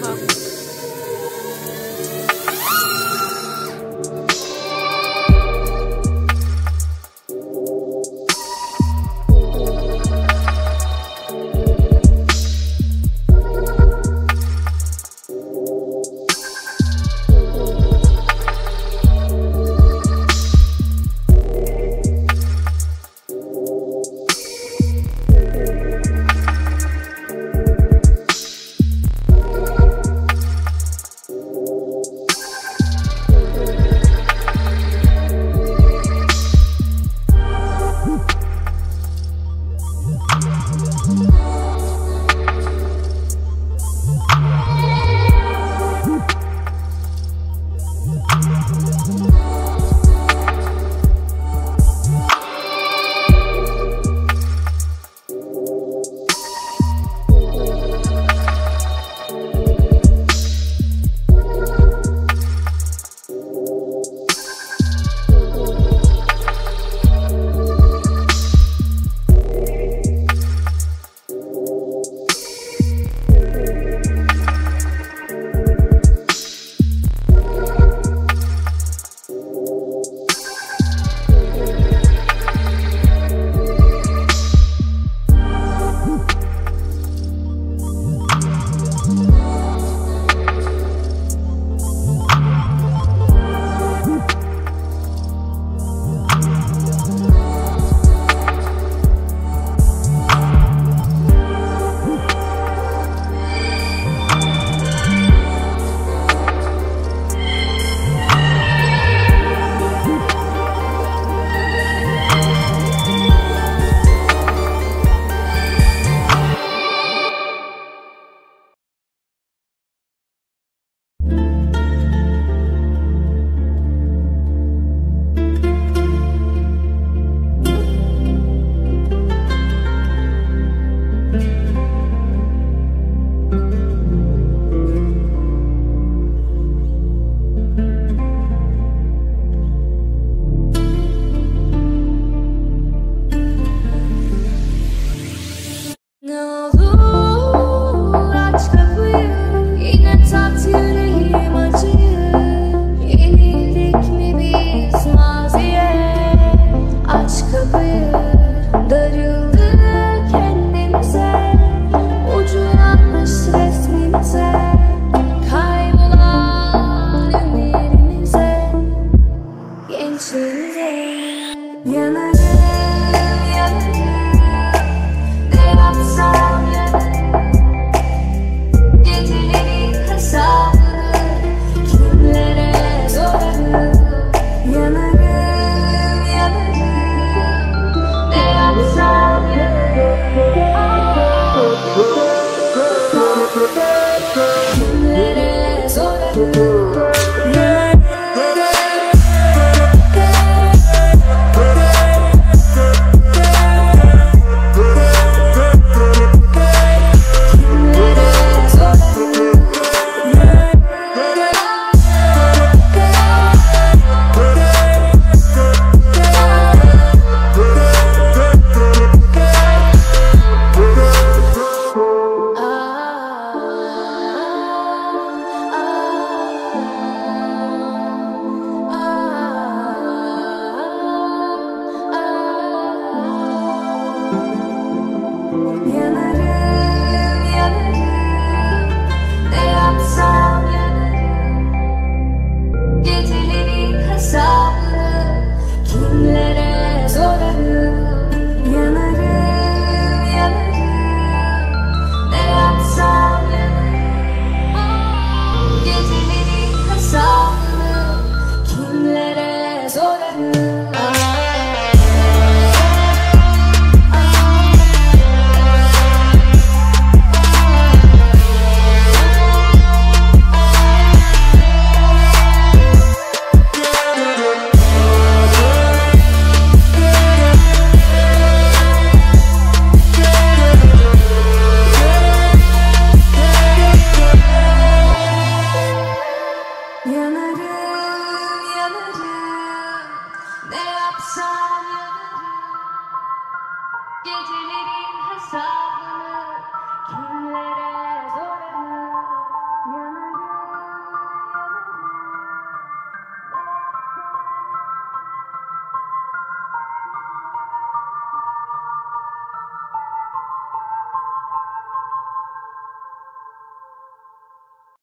哈哈。inside